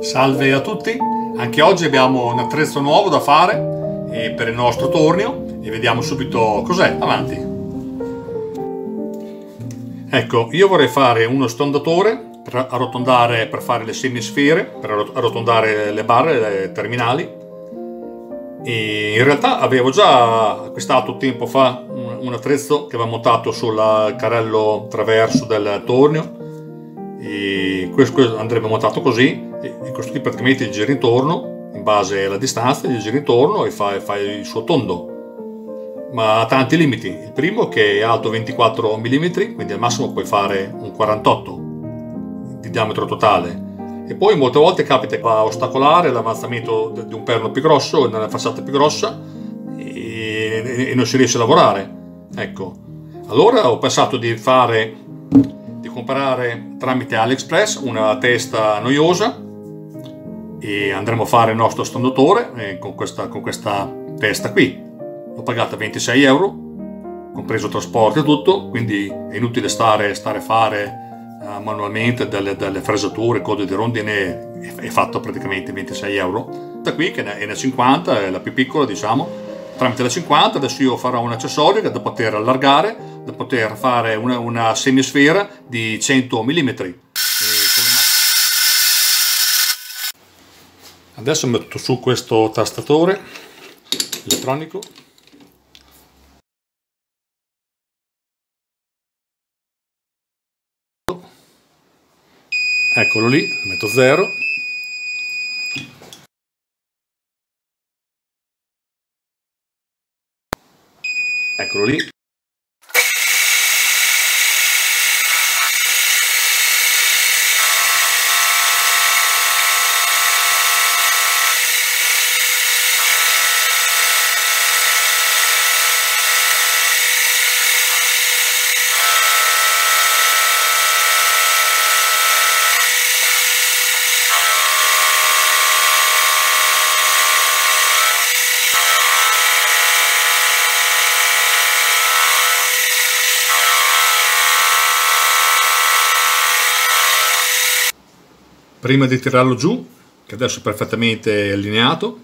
Salve a tutti, anche oggi abbiamo un attrezzo nuovo da fare eh, per il nostro tornio e vediamo subito cos'è, avanti. Ecco, io vorrei fare uno stondatore per arrotondare, per fare le semisfere, per arrotondare le barre, le terminali. E in realtà avevo già acquistato tempo fa un attrezzo che va montato sul carrello traverso del tornio e questo andrebbe montato così e questo qui praticamente gira intorno in base alla distanza gli gira intorno e fa, fa il suo tondo. Ma ha tanti limiti. Il primo che è alto 24 mm quindi al massimo puoi fare un 48 di diametro totale. E poi molte volte capita a ostacolare l'avanzamento di un perno più grosso nella facciata più grossa e, e non si riesce a lavorare. Ecco. Allora ho pensato di fare comprare tramite AliExpress una testa noiosa e andremo a fare il nostro stondotore eh, con, questa, con questa testa qui. L'ho pagata 26 euro, compreso trasporto e tutto, quindi è inutile stare, a fare uh, manualmente delle, delle, fresature, code di rondine, è, è fatto praticamente 26 euro. Questa qui che è una 50, è la più piccola diciamo, tramite la 50 adesso io farò un accessorio da poter allargare da poter fare una, una semisfera di 100 mm. Adesso metto su questo tastatore elettronico. Eccolo lì, metto 0. Eccolo lì. Prima di tirarlo giù, che adesso è perfettamente allineato,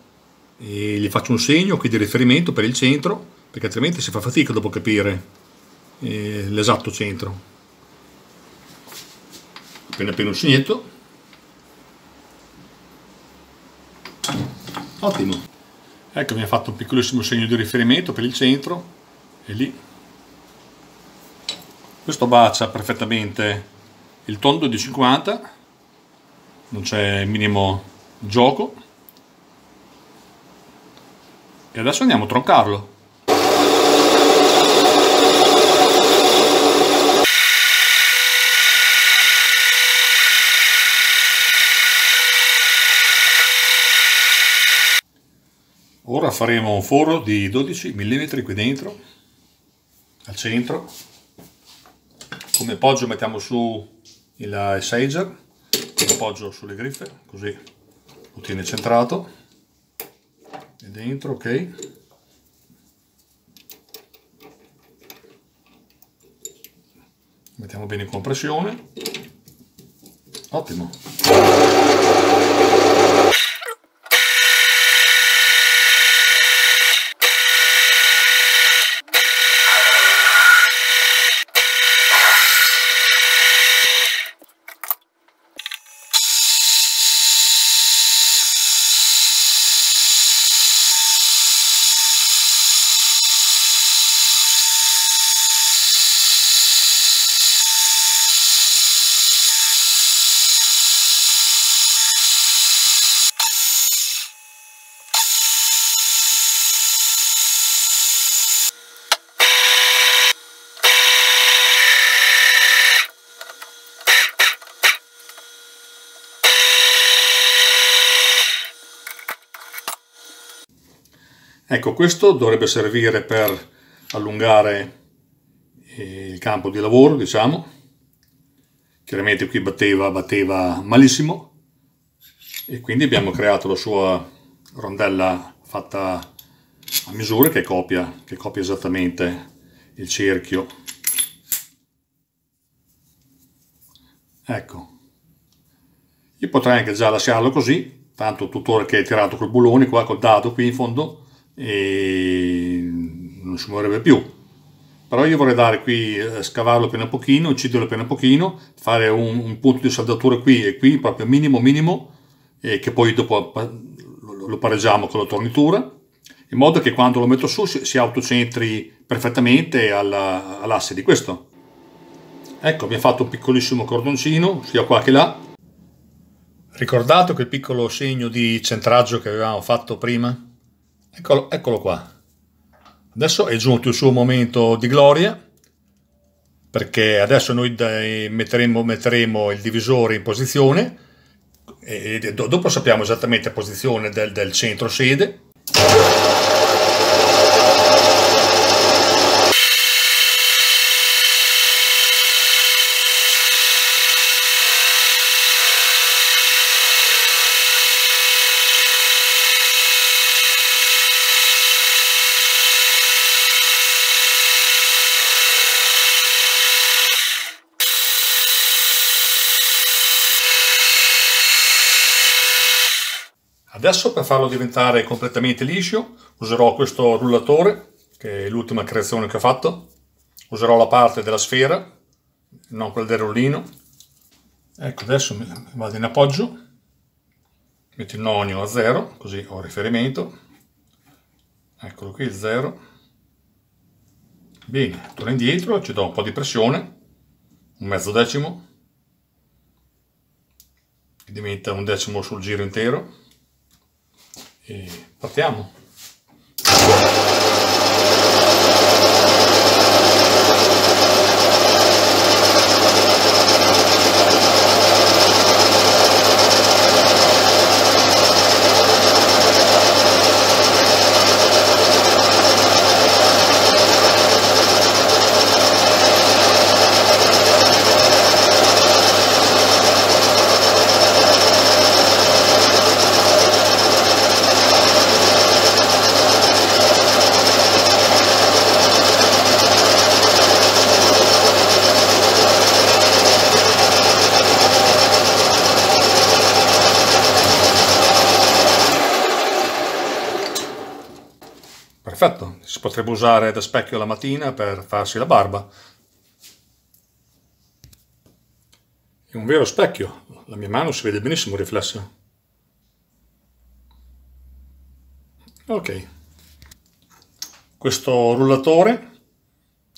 e gli faccio un segno qui di riferimento per il centro, perché altrimenti si fa fatica dopo capire eh, l'esatto centro. Appena appena un segnetto. Ottimo. Ecco, mi ha fatto un piccolissimo segno di riferimento per il centro, e lì. Questo bacia perfettamente il tondo di 50 non c'è minimo gioco. E adesso andiamo a troncarlo. Ora faremo un foro di 12 mm qui dentro al centro. Come appoggio mettiamo su il Sager appoggio sulle griffe così lo tiene centrato. E dentro ok. Mettiamo bene in compressione. Ottimo Ecco, questo dovrebbe servire per allungare il campo di lavoro, diciamo. Chiaramente qui batteva, batteva malissimo e quindi abbiamo creato la sua rondella fatta a misura che copia, che copia esattamente il cerchio. Ecco. io potrei anche già lasciarlo così tanto tuttora che è tirato col bullone qua col dado qui in fondo e non si muoverebbe più però io vorrei dare qui, eh, scavarlo appena pochino, ucciderlo appena pochino, fare un, un, punto di saldatura qui e qui, proprio minimo minimo, e che poi dopo lo pareggiamo con la tornitura, in modo che quando lo metto su si, si autocentri perfettamente all'asse di questo. Ecco, abbiamo fatto un piccolissimo cordoncino, sia qua che là. Ricordate quel piccolo segno di centraggio che avevamo fatto prima? Eccolo, eccolo qua. Adesso è giunto il suo momento di gloria, perché adesso noi metteremo, metteremo il divisore in posizione e dopo sappiamo esattamente la posizione del, del centro sede Adesso per farlo diventare completamente liscio userò questo rullatore, che è l'ultima creazione che ho fatto. Userò la parte della sfera, non quella del rollino. Ecco, adesso vado in appoggio, metto il nonio a zero, così ho riferimento. Eccolo qui, il zero. Bene, torno indietro, ci do un po' di pressione, un mezzo decimo, che diventa un decimo sul giro intero e partiamo. Perfetto, si potrebbe usare da specchio la mattina per farsi la barba. È un vero specchio, la mia mano si vede benissimo riflessa. Ok. Questo rullatore,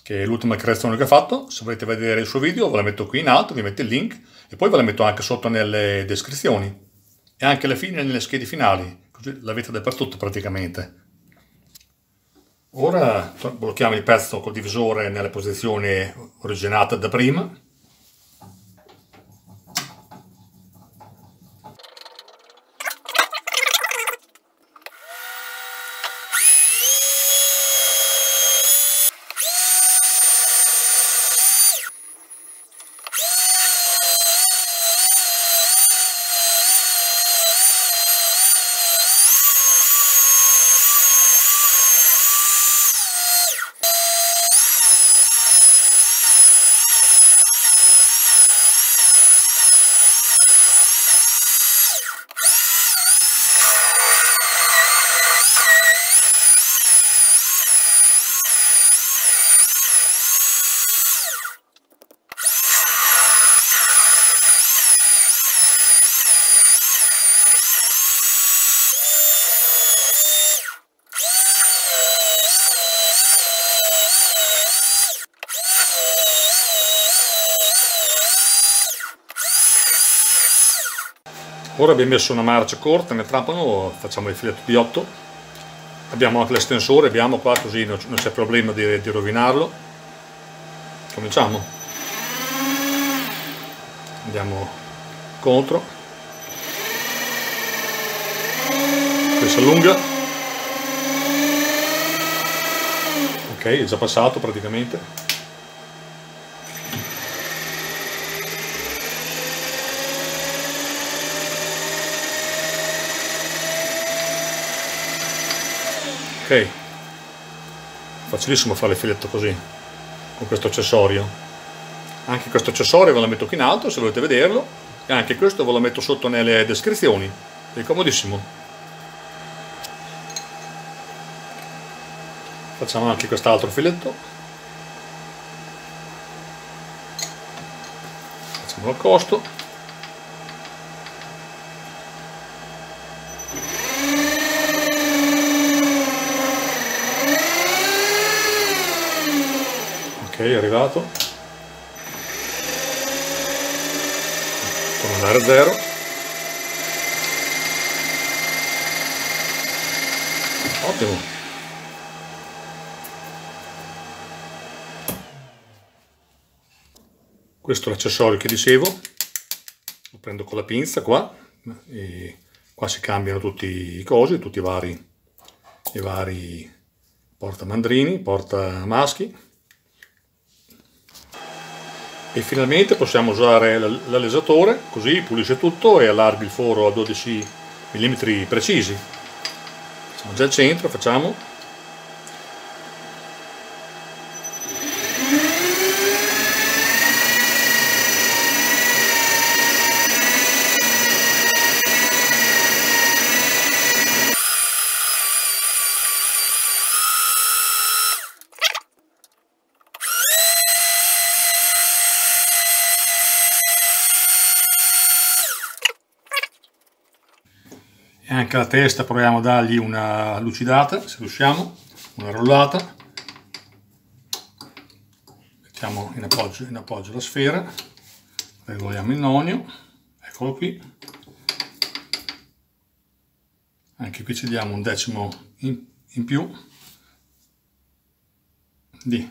che è l'ultima creazione che ho fatto, se volete vedere il suo video ve la metto qui in alto, vi metto il link e poi ve la metto anche sotto nelle descrizioni e anche alla fine nelle schede finali, così l'avete dappertutto praticamente. Ora blocchiamo il pezzo col divisore nelle posizioni originate da prima Ora abbiamo messo una marcia corta nel trapano, facciamo il filetto di 8. Abbiamo anche l'estensore, abbiamo qua così non c'è problema di, di rovinarlo. Cominciamo. Andiamo contro. Qui si allunga. Ok, è già passato praticamente. Ok facilissimo fare il filetto così con questo accessorio. Anche questo accessorio ve lo metto qui in alto se volete vederlo e anche questo ve lo metto sotto nelle descrizioni. È comodissimo. Facciamo anche quest'altro filetto. Facciamo il costo è arrivato. Andare a zero. Ottimo. Questo è l'accessorio che dicevo. Lo prendo con la pinza qua. E qua si cambiano tutti i cosi tutti i vari i vari porta mandrini porta maschi e finalmente possiamo usare l'alesatore così pulisce tutto e allarga il foro a 12 mm precisi. Facciamo già il centro facciamo anche la testa proviamo a dargli una lucidata se riusciamo una rollata. Mettiamo in appoggio, in appoggio la sfera regoliamo il nonio eccolo qui. Anche qui ci diamo un decimo in, in più. Di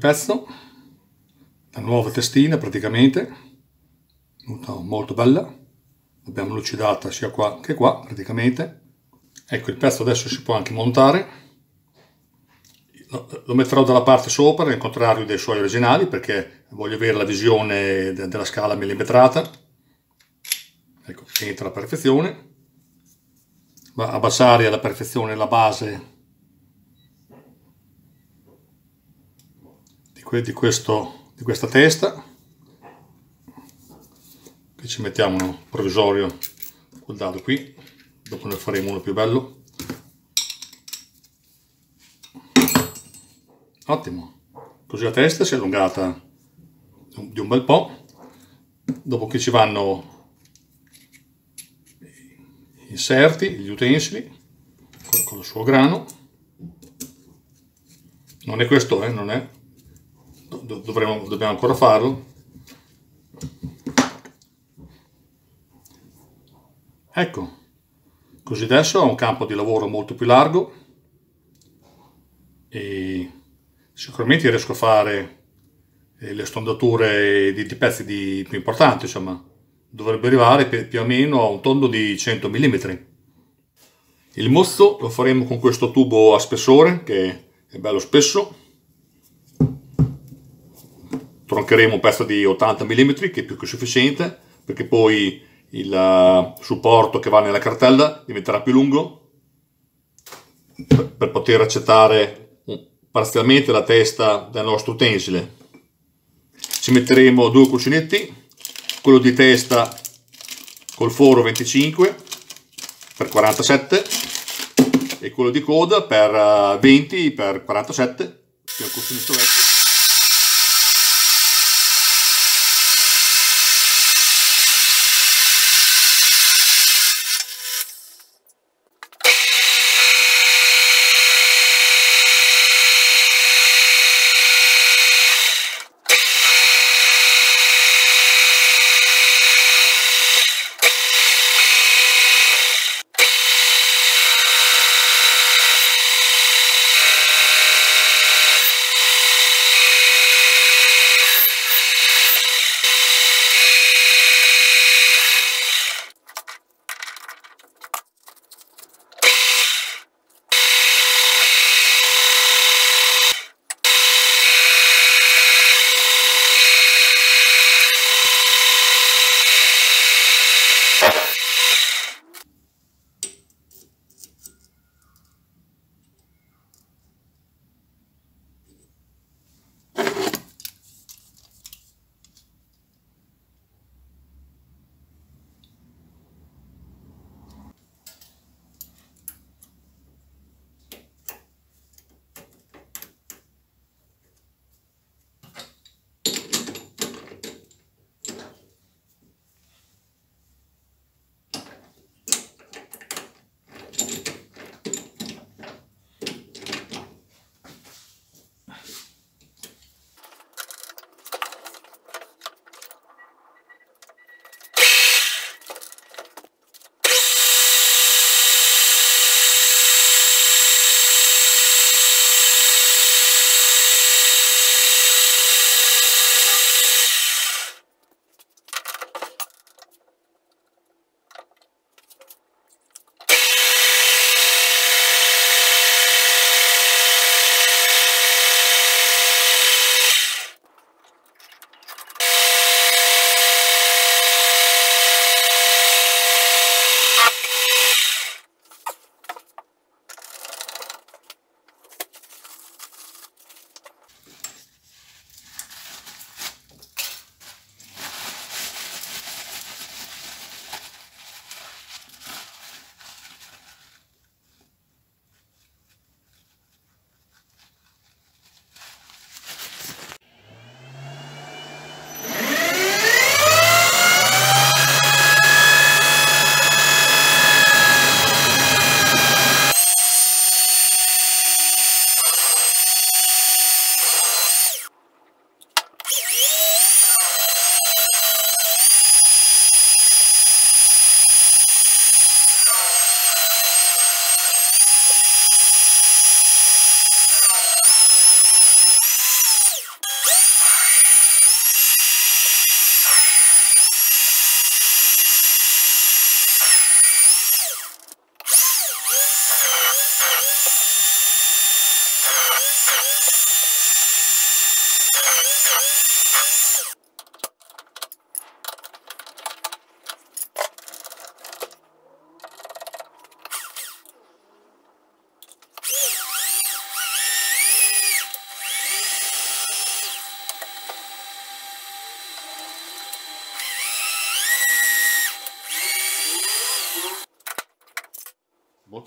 pezzo la nuova testina praticamente molto bella l'abbiamo lucidata sia qua che qua praticamente. Ecco il pezzo adesso si può anche montare. Lo metterò dalla parte sopra nel contrario dei suoi originali perché voglio avere la visione della scala millimetrata. Ecco entra alla perfezione. Va a abbassare alla perfezione la base di, questo, di questa testa. Qui ci mettiamo un provvisorio col dado qui. Dopo ne faremo uno più bello. Ottimo. Così la testa si è allungata di un bel po. Dopo che ci vanno inserti gli utensili con il suo grano. Non è questo eh, non è dovremo, dobbiamo ancora farlo. Ecco così adesso ho un campo di lavoro molto più largo e sicuramente riesco a fare eh, le stondature di, di pezzi di, più importanti insomma. Dovrebbe arrivare più o meno a un tondo di 100 mm il mozzo lo faremo con questo tubo a spessore che è bello spesso troncheremo un pezzo di 80 mm che è più che sufficiente perché poi il eh, supporto che va nella cartella diventerà più lungo per poter accettare parzialmente la testa del nostro utensile. Ci metteremo due cuscinetti quello di testa col foro 25 per 47 e quello di coda per 20 eh, per 47 che è un cuscinetto vecchio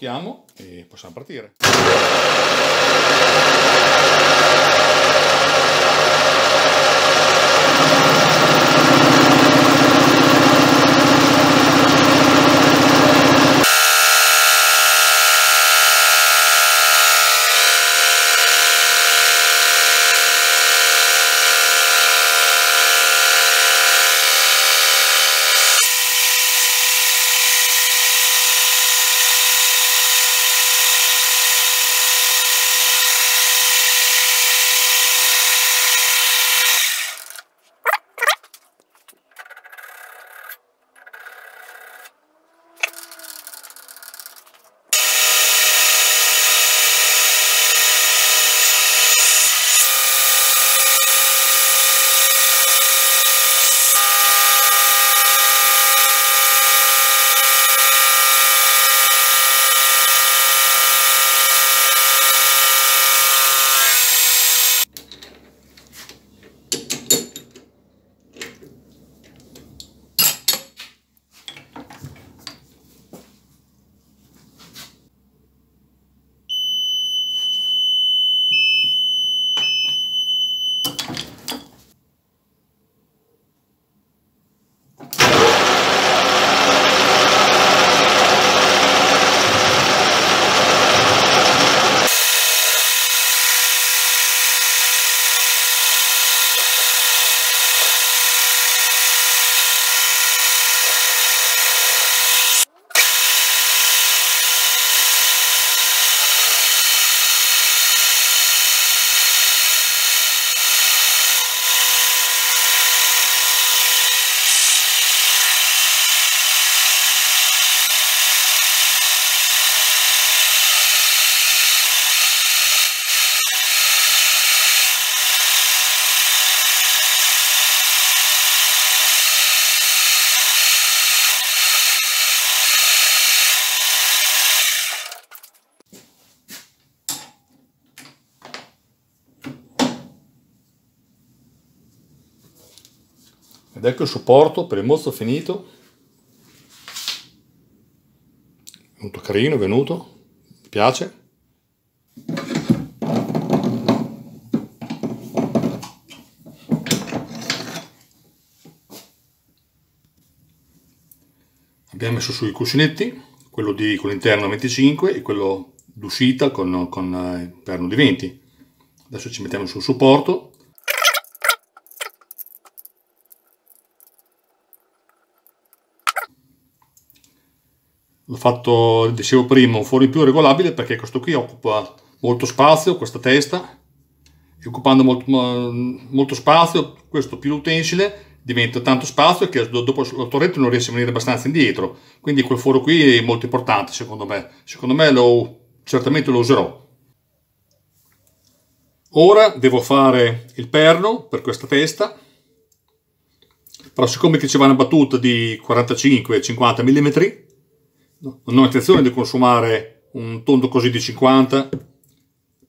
blocchiamo e possiamo partire. Ed ecco il supporto per il mozzo finito. Venuto carino, è venuto. Mi piace. Abbiamo messo sui cuscinetti quello di, con l'interno 25 e quello d'uscita con, con eh, il perno di 20 adesso ci mettiamo sul supporto l'ho fatto, dicevo prima, un foro in più regolabile perché questo qui occupa molto spazio, questa testa, e occupando molto, molto spazio, questo più l'utensile diventa tanto spazio che dopo la torretta non riesce a venire abbastanza indietro. Quindi quel foro qui è molto importante secondo me. Secondo me lo, certamente lo userò. Ora devo fare il perno per questa testa, però siccome che c'è una battuta di 45-50 mm, non ho intenzione di consumare un tondo così di 50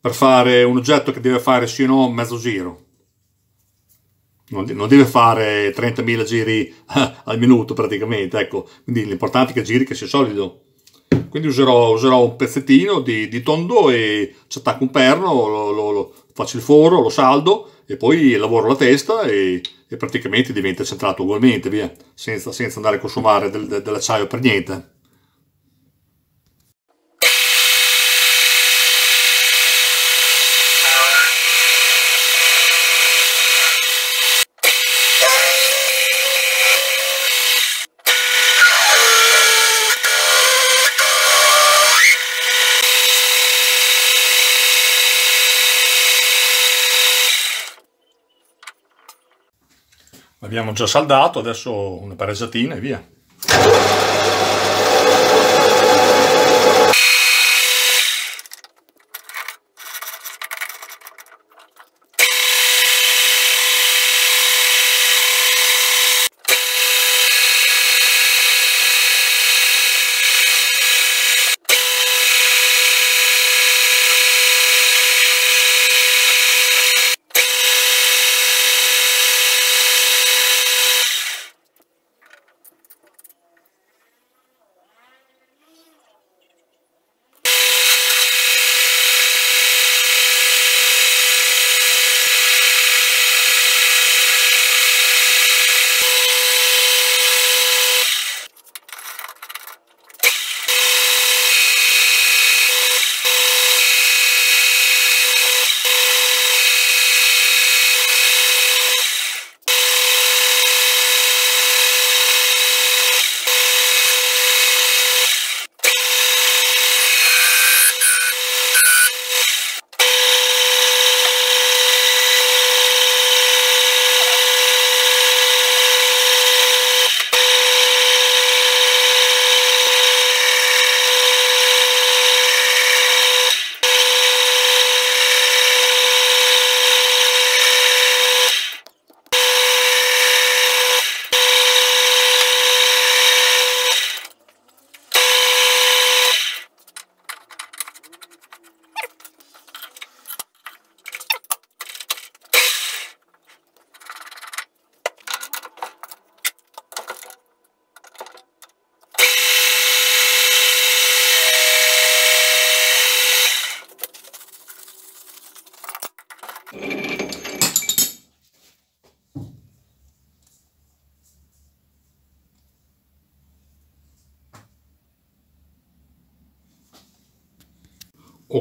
per fare un oggetto che deve fare sì o no mezzo giro. Non deve fare 30.000 giri al minuto praticamente, ecco. Quindi l'importante è che giri che sia solido. Quindi userò, userò un pezzettino di, di, tondo e ci attacco un perno, lo, lo, lo, faccio il foro, lo saldo e poi lavoro la testa e, e praticamente diventa centrato ugualmente, via, senza, senza andare a consumare del, del, dell'acciaio per niente. Abbiamo già saldato, adesso una pareggiatina e via.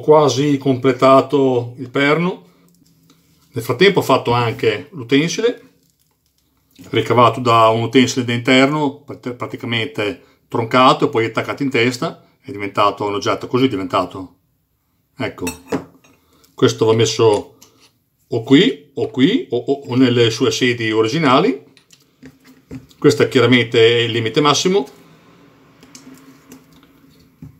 Quasi completato il perno. Nel frattempo ho fatto anche l'utensile, ricavato da un utensile d'interno praticamente troncato e poi attaccato in testa, è diventato un oggetto così è diventato. Ecco, questo va messo o qui o qui o, o, o nelle sue sedi originali. Questo è chiaramente il limite massimo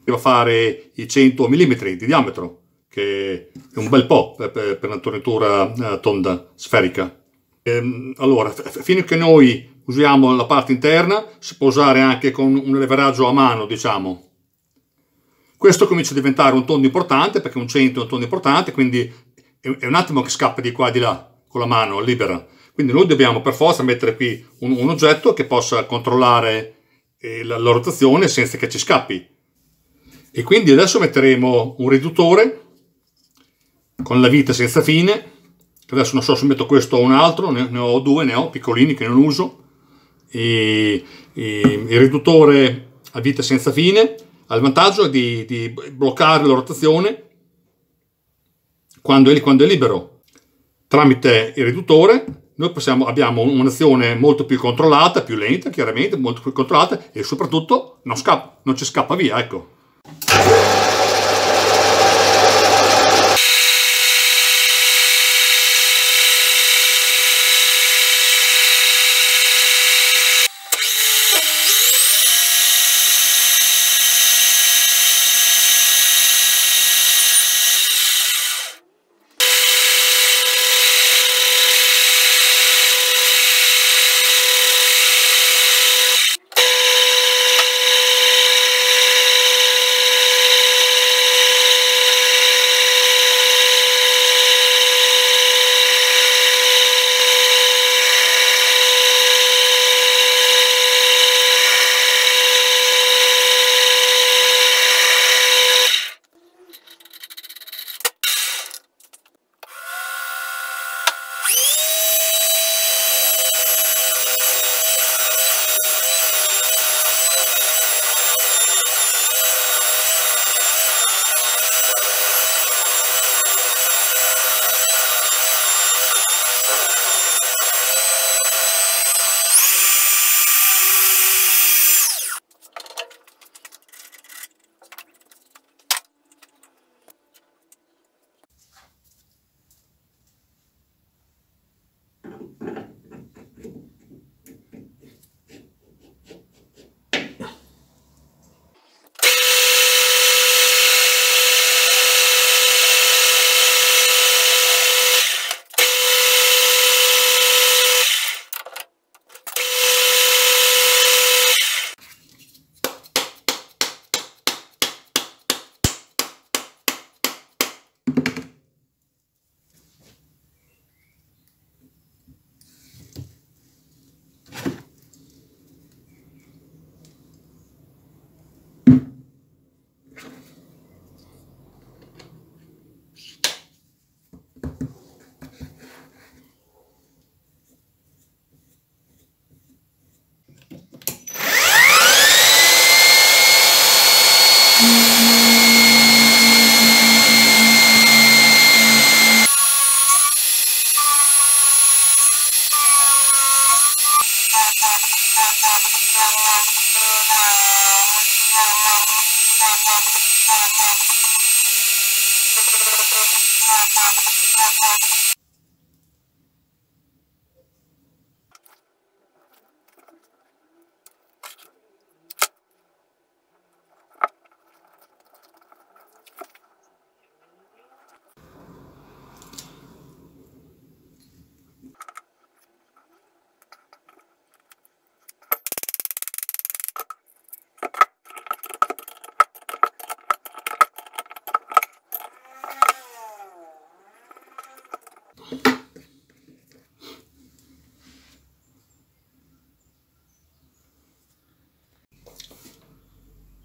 a fare i 100 mm di diametro, che è un bel po' per, per, per una tornitura eh, tonda, sferica. Ehm, allora, fino a che noi usiamo la parte interna, si può usare anche con un leveraggio a mano, diciamo. Questo comincia a diventare un tondo importante, perché un 100 è un tondo importante, quindi è un attimo che scappa di qua e di là, con la mano libera. Quindi noi dobbiamo per forza mettere qui un, un oggetto che possa controllare eh, la, la rotazione senza che ci scappi. E quindi adesso metteremo un riduttore con la vita senza fine. Adesso non so se metto questo o un altro, ne, ho due, ne ho piccolini che non uso. E, e, il riduttore a vita senza fine ha il vantaggio di, di bloccare la rotazione quando è, quando è libero. Tramite il riduttore noi possiamo, abbiamo un'azione molto più controllata, più lenta chiaramente, molto più controllata e soprattutto non, scappa, non ci scappa via, ecco. you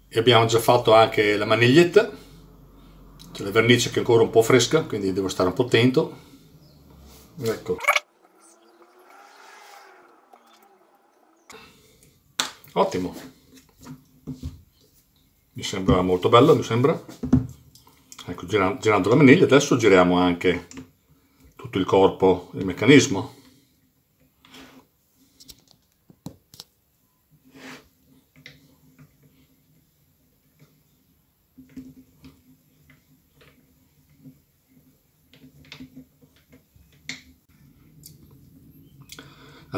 e abbiamo già fatto anche la maniglietta c'è la vernice che è ancora un po' fresca quindi devo stare un po' attento. Ecco. Ottimo. Mi sembra molto bello mi sembra. Ecco, girando la maniglia, adesso giriamo anche tutto il corpo, il meccanismo.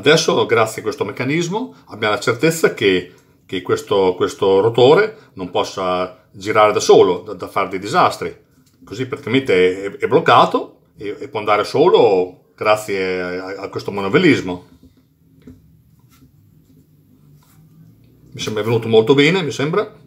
Adesso, grazie a questo meccanismo, abbiamo la certezza che, che questo, questo, rotore non possa girare da solo, da, da fare dei disastri. Così praticamente è, è bloccato e, e, può andare solo grazie a, a questo monovelismo. Mi sembra venuto molto bene, mi sembra.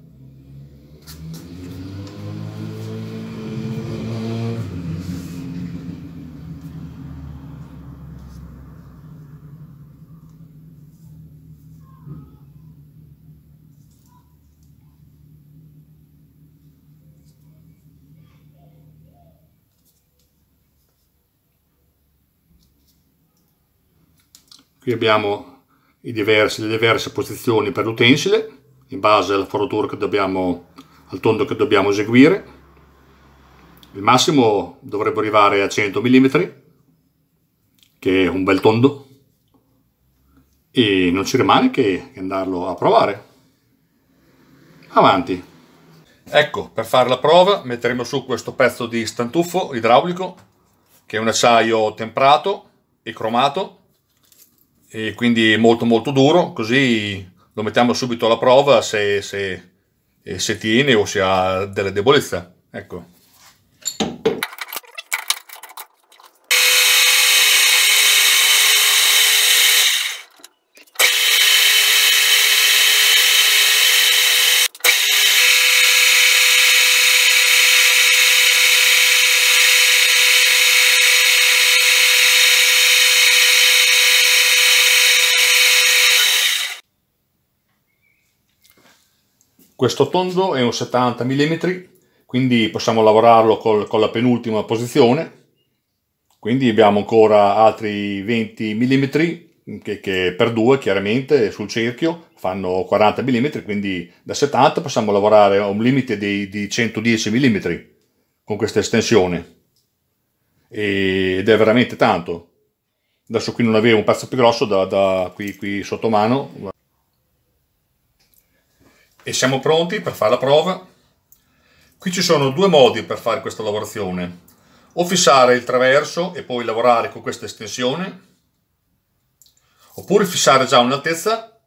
Qui abbiamo diversi, le diverse posizioni per l'utensile, in base alla foratura che dobbiamo, al tondo che dobbiamo eseguire. Il massimo dovrebbe arrivare a 100 mm, che è un bel tondo, e non ci rimane che andarlo a provare. Avanti. Ecco, per fare la prova metteremo su questo pezzo di stantufo idraulico, che è un acciaio temprato e cromato, e quindi molto molto duro, così lo mettiamo subito alla prova se, se, se tiene o se ha delle debolezze. Ecco. Questo tondo è un 70 mm, quindi possiamo lavorarlo col, con la penultima posizione. Quindi abbiamo ancora altri 20 mm che, che per due chiaramente sul cerchio fanno 40 mm, quindi da 70 possiamo lavorare a un limite di, di 110 mm con questa estensione. Ed è veramente tanto. Adesso qui non avevo un pezzo più grosso da, da qui, qui sotto mano, e siamo pronti per fare la prova. Qui ci sono due modi per fare questa lavorazione. O fissare il traverso e poi lavorare con questa estensione, oppure fissare già un'altezza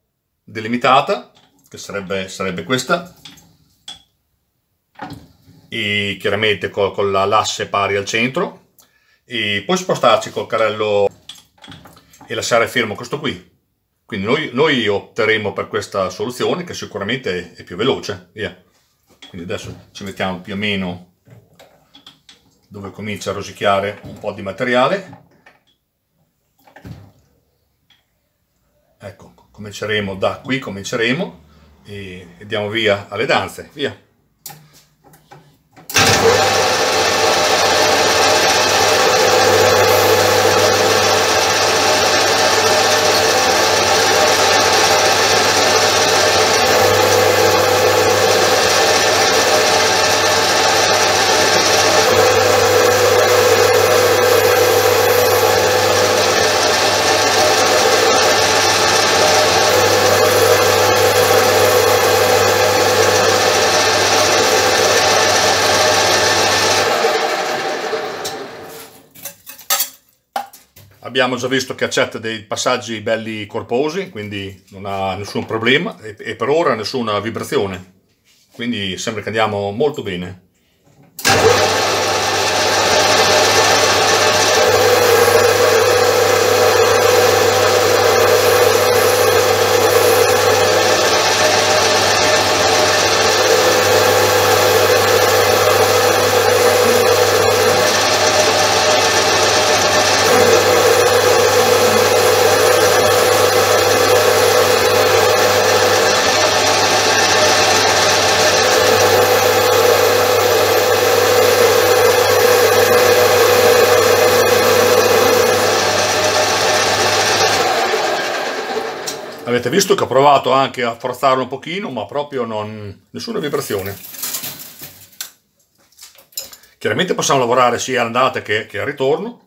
delimitata, che sarebbe, sarebbe questa, e chiaramente con, con l'asse pari al centro, e poi spostarci col carrello e lasciare fermo questo qui. Quindi noi, noi, opteremo per questa soluzione che sicuramente è più veloce. Via. Quindi adesso ci mettiamo più o meno dove comincia a rosicchiare un po' di materiale. Ecco, cominceremo da qui, cominceremo e diamo via alle danze. Via. Abbiamo già visto che accetta dei passaggi belli corposi, quindi non ha nessun problema e, e per ora nessuna vibrazione. Quindi sembra che andiamo molto bene. Avete visto che ho provato anche a forzarlo un pochino, ma proprio non... nessuna vibrazione. Chiaramente possiamo lavorare sia all'andata che, che al ritorno.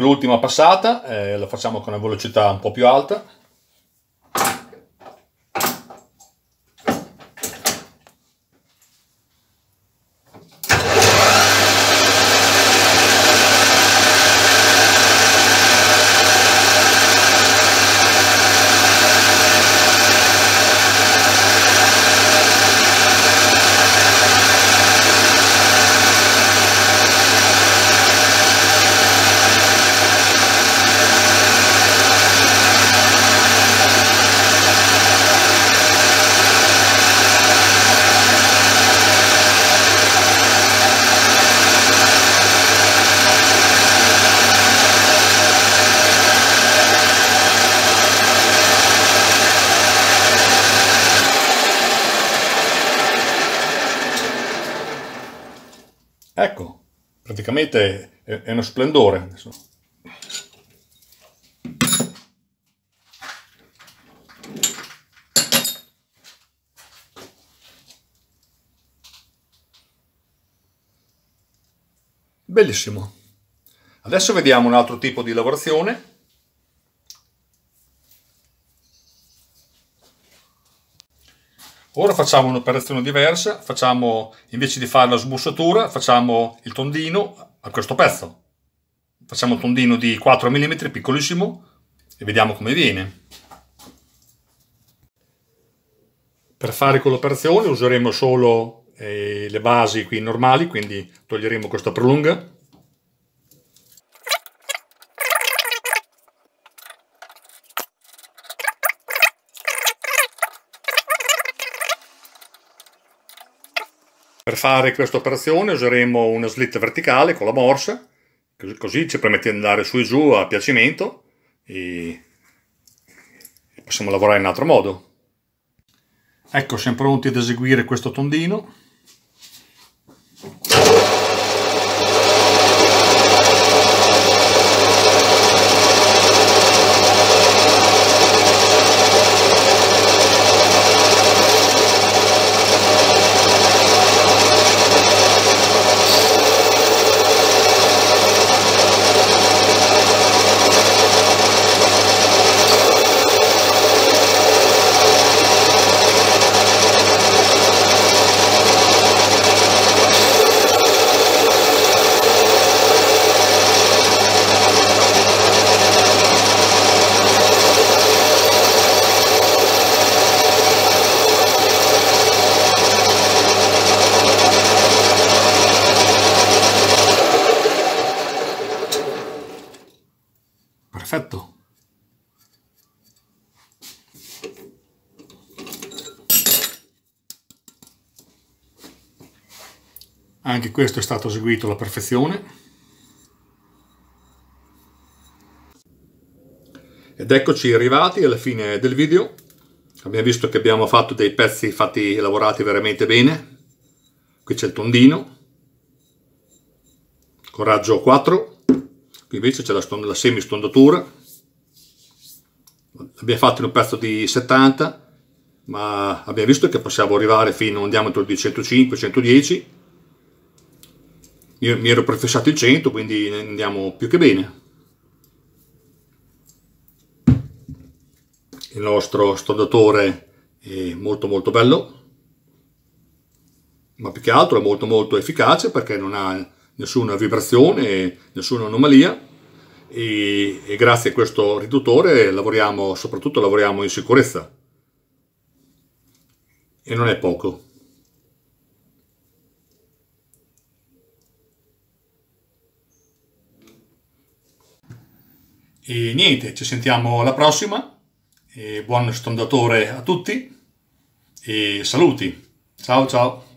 L'ultima passata eh, lo facciamo con una velocità un po' più alta. Ecco, praticamente è uno splendore. Bellissimo. Adesso vediamo un altro tipo di lavorazione Ora facciamo un'operazione diversa, facciamo, invece di fare la smussatura, facciamo il tondino a questo pezzo. Facciamo un tondino di 4 mm, piccolissimo, e vediamo come viene. Per fare quell'operazione useremo solo eh, le basi qui normali, quindi toglieremo questa prolunga Per fare questa operazione useremo una slitta verticale con la morsa, così ci permette di andare su e giù a piacimento e possiamo lavorare in altro modo. Ecco, siamo pronti ad eseguire questo tondino. Anche questo è stato eseguito alla perfezione. Ed eccoci arrivati alla fine del video. Abbiamo visto che abbiamo fatto dei pezzi fatti lavorati veramente bene. Qui c'è il tondino. Coraggio 4 qui invece c'è la, la semistondatura l'abbiamo fatto in un pezzo di 70 ma abbiamo visto che possiamo arrivare fino a un diametro di 105-110 io mi ero prefissato il 100 quindi andiamo più che bene. Il nostro stondatore è molto molto bello ma più che altro è molto molto efficace perché non ha nessuna vibrazione, nessuna anomalia. E, e grazie a questo riduttore lavoriamo, soprattutto lavoriamo in sicurezza. E non è poco. E niente, ci sentiamo alla prossima. E buon stondatore a tutti e saluti. Ciao ciao.